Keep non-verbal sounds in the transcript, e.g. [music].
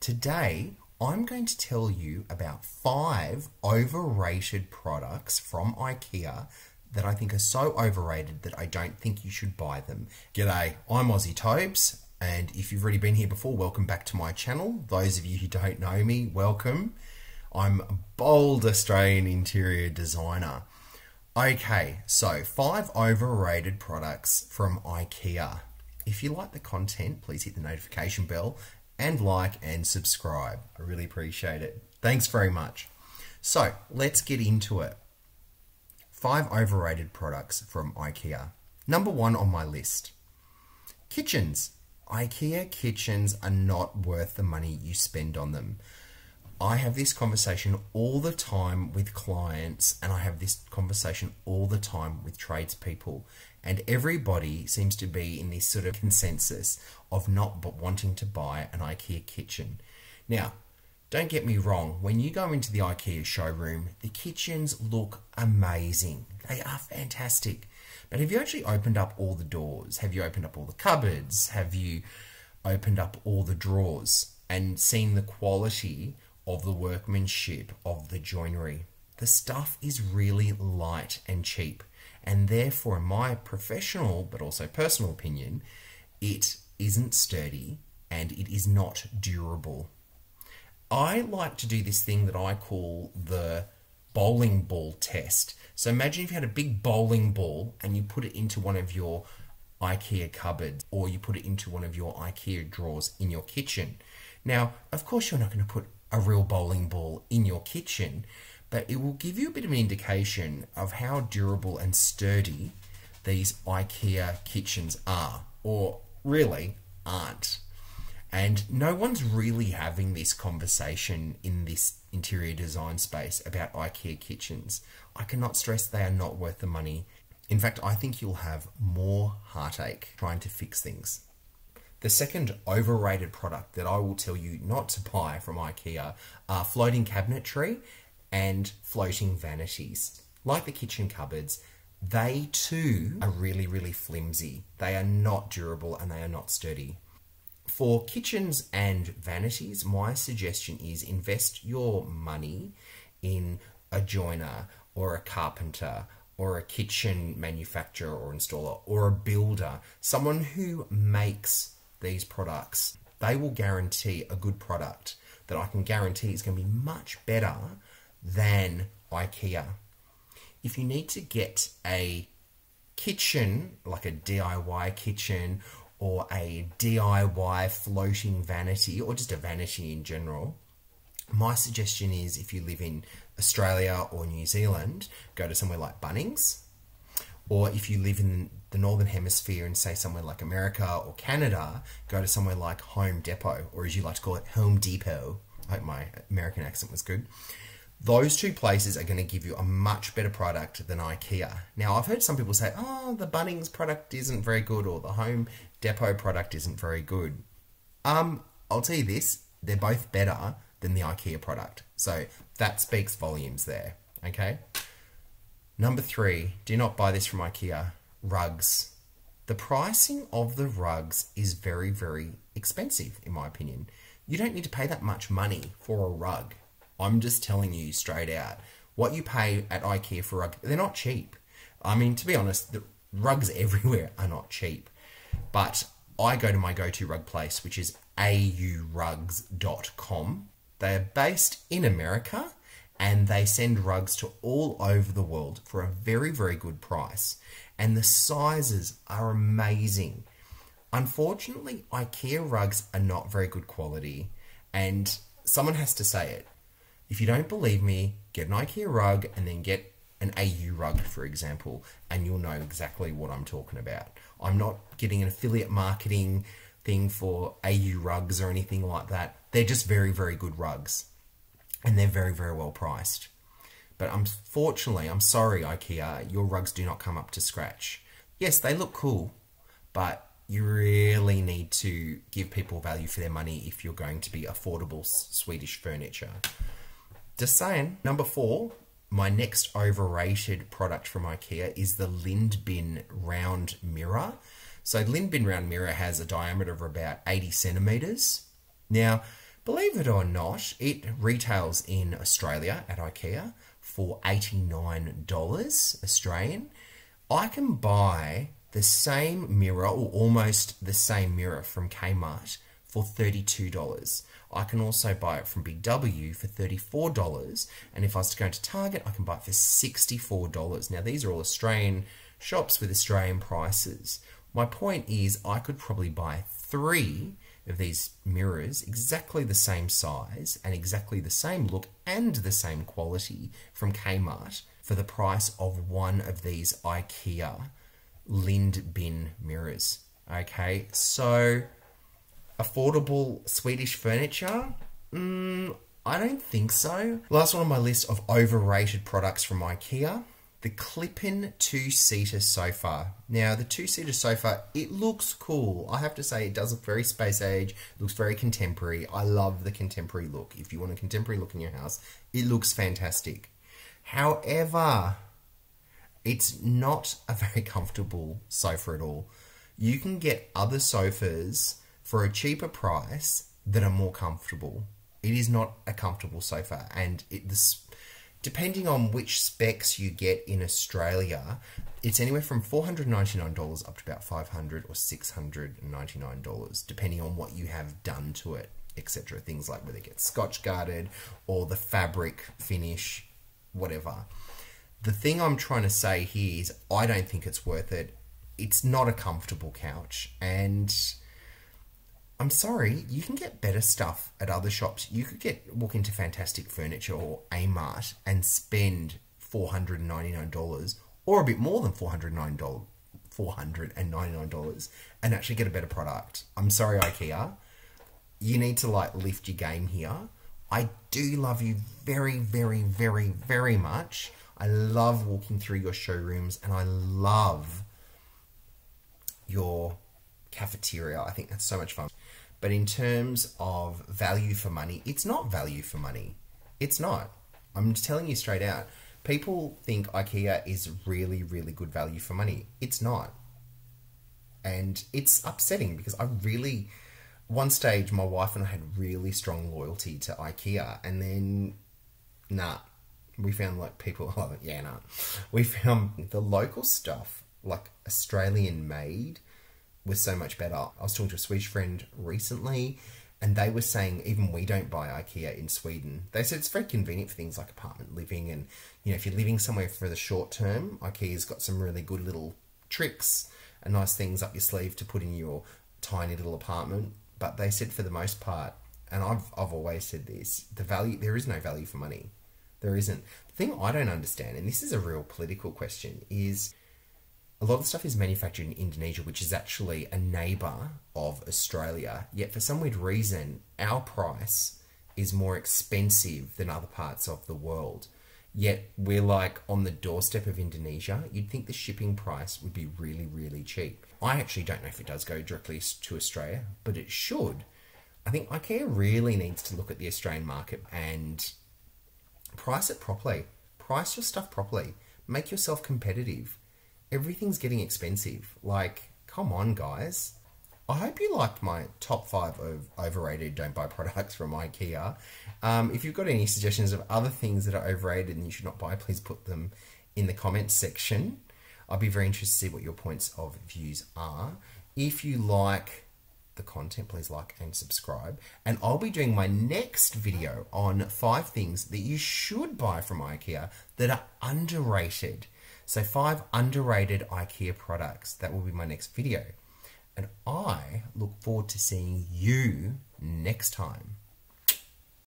Today, I'm going to tell you about five overrated products from IKEA that I think are so overrated that I don't think you should buy them. G'day, I'm Aussie Tobes, and if you've already been here before, welcome back to my channel. Those of you who don't know me, welcome. I'm a bold Australian interior designer. Okay, so five overrated products from IKEA. If you like the content, please hit the notification bell and like and subscribe. I really appreciate it. Thanks very much. So let's get into it. Five overrated products from IKEA. Number one on my list kitchens. IKEA kitchens are not worth the money you spend on them. I have this conversation all the time with clients, and I have this conversation all the time with tradespeople. And everybody seems to be in this sort of consensus of not but wanting to buy an IKEA kitchen. Now, don't get me wrong, when you go into the IKEA showroom, the kitchens look amazing. They are fantastic. But have you actually opened up all the doors? Have you opened up all the cupboards? Have you opened up all the drawers and seen the quality of the workmanship of the joinery? The stuff is really light and cheap. And therefore, in my professional but also personal opinion, it isn't sturdy and it is not durable. I like to do this thing that I call the bowling ball test. So imagine if you had a big bowling ball and you put it into one of your IKEA cupboards or you put it into one of your IKEA drawers in your kitchen. Now, of course, you're not going to put a real bowling ball in your kitchen, but it will give you a bit of an indication of how durable and sturdy these IKEA kitchens are, or really aren't. And no one's really having this conversation in this interior design space about IKEA kitchens. I cannot stress they are not worth the money. In fact, I think you'll have more heartache trying to fix things. The second overrated product that I will tell you not to buy from IKEA are floating cabinetry and floating vanities. Like the kitchen cupboards, they too are really, really flimsy. They are not durable and they are not sturdy. For kitchens and vanities, my suggestion is invest your money in a joiner or a carpenter or a kitchen manufacturer or installer or a builder, someone who makes these products. They will guarantee a good product that I can guarantee is going to be much better than IKEA. If you need to get a kitchen, like a DIY kitchen or a DIY floating vanity or just a vanity in general, my suggestion is if you live in Australia or New Zealand, go to somewhere like Bunnings. Or if you live in the Northern Hemisphere and say somewhere like America or Canada, go to somewhere like Home Depot, or as you like to call it, Home Depot. I hope my American accent was good. Those two places are going to give you a much better product than IKEA. Now, I've heard some people say, oh, the Bunnings product isn't very good, or the Home Depot product isn't very good. Um, I'll tell you this, they're both better than the IKEA product. So that speaks volumes there, okay? Number three, do not buy this from IKEA. Rugs. The pricing of the rugs is very, very expensive, in my opinion. You don't need to pay that much money for a rug. I'm just telling you straight out. What you pay at IKEA for rug, they're not cheap. I mean, to be honest, the rugs [laughs] everywhere are not cheap. But I go to my go-to rug place, which is aurugs.com. They are based in America and they send rugs to all over the world for a very, very good price. And the sizes are amazing. Unfortunately, IKEA rugs are not very good quality, and someone has to say it. If you don't believe me, get an IKEA rug and then get an AU rug, for example, and you'll know exactly what I'm talking about. I'm not getting an affiliate marketing thing for AU rugs or anything like that. They're just very, very good rugs. And they're very, very well priced. But unfortunately, I'm sorry, IKEA, your rugs do not come up to scratch. Yes, they look cool, but you really need to give people value for their money if you're going to be affordable Swedish furniture. Just saying. Number four, my next overrated product from IKEA is the Lindbyn round mirror. So Lindbyn round mirror has a diameter of about 80 centimeters. Now, Believe it or not, it retails in Australia at IKEA for $89 Australian. I can buy the same mirror or almost the same mirror from Kmart for $32. I can also buy it from Big W for $34. And if I was to go to Target, I can buy it for $64. Now, these are all Australian shops with Australian prices. My point is, I could probably buy three of these mirrors exactly the same size and exactly the same look and the same quality from Kmart for the price of one of these IKEA Lindbyn mirrors. Okay, so affordable Swedish furniture? Mm, I don't think so. Last one on my list of overrated products from IKEA the Klippan two-seater sofa. Now, the two-seater sofa, it looks cool. I have to say, it does look very space age, looks very contemporary. I love the contemporary look. If you want a contemporary look in your house, it looks fantastic. However, it's not a very comfortable sofa at all. You can get other sofas for a cheaper price that are more comfortable. It is not a comfortable sofa, and it, this Depending on which specs you get in Australia, it's anywhere from $499 up to about 500 or $699, depending on what you have done to it, etc. Things like whether it gets scotch guarded or the fabric finish, whatever. The thing I'm trying to say here is I don't think it's worth it. It's not a comfortable couch, and I'm sorry, you can get better stuff at other shops. You could get walk into Fantastic Furniture or Amart and spend four hundred and ninety nine dollars, or a bit more than four hundred nine dollars, four hundred and ninety nine dollars, and actually get a better product. I'm sorry, IKEA. You need to like lift your game here. I do love you very, very, very, very much. I love walking through your showrooms, and I love your cafeteria. I think that's so much fun. But in terms of value for money, it's not value for money. It's not. I'm telling you straight out. People think IKEA is really, really good value for money. It's not. And it's upsetting because I really, one stage, my wife and I had really strong loyalty to IKEA. And then, nah, we found like people, oh, [laughs] yeah, nah. We found the local stuff, like Australian made, was so much better. I was talking to a Swedish friend recently, and they were saying even we don't buy IKEA in Sweden. They said it's very convenient for things like apartment living, and you know if you're living somewhere for the short term, IKEA's got some really good little tricks and nice things up your sleeve to put in your tiny little apartment. But they said for the most part, and I've I've always said this: the value there is no value for money. There isn't. The thing I don't understand, and this is a real political question, is a lot of stuff is manufactured in Indonesia, which is actually a neighbor of Australia. Yet, for some weird reason, our price is more expensive than other parts of the world. Yet, we're like on the doorstep of Indonesia. You'd think the shipping price would be really, really cheap. I actually don't know if it does go directly to Australia, but it should. I think IKEA really needs to look at the Australian market and price it properly. Price your stuff properly. Make yourself competitive everything's getting expensive. Like, come on, guys. I hope you liked my top five of overrated don't buy products from IKEA. Um, if you've got any suggestions of other things that are overrated and you should not buy, please put them in the comments section. I'd be very interested to see what your points of views are. If you like the content, please like and subscribe. And I'll be doing my next video on five things that you should buy from IKEA that are underrated. So five underrated IKEA products. That will be my next video. And I look forward to seeing you next time.